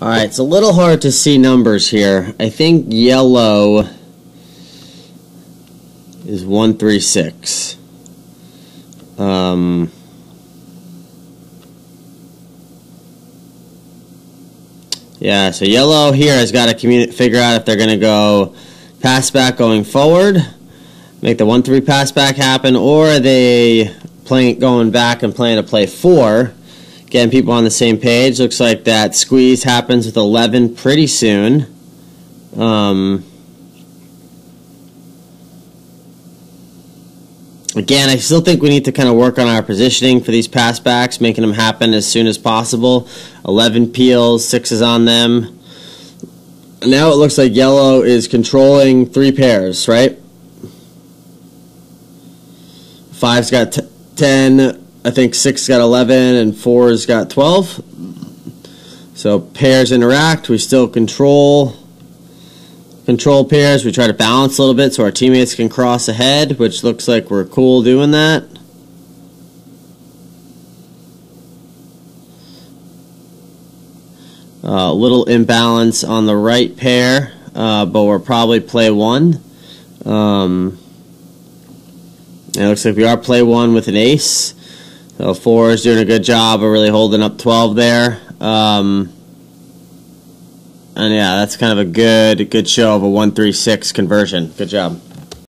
All right, it's a little hard to see numbers here. I think yellow is 136. Um, yeah, so yellow here has got to figure out if they're going to go pass back going forward, make the 1 3 pass back happen, or are they playing going back and playing to play 4 getting people on the same page. Looks like that squeeze happens with 11 pretty soon. Um, again, I still think we need to kind of work on our positioning for these passbacks, making them happen as soon as possible. 11 peels, sixes on them. Now it looks like yellow is controlling three pairs, right? Five's got 10, I think six got 11 and four's got 12. So pairs interact. We still control control pairs. We try to balance a little bit so our teammates can cross ahead, which looks like we're cool doing that. A uh, little imbalance on the right pair, uh, but we'll probably play one. Um, it looks like we are play one with an ace. So four is doing a good job of really holding up 12 there. Um, and yeah, that's kind of a good good show of a 136 conversion. Good job.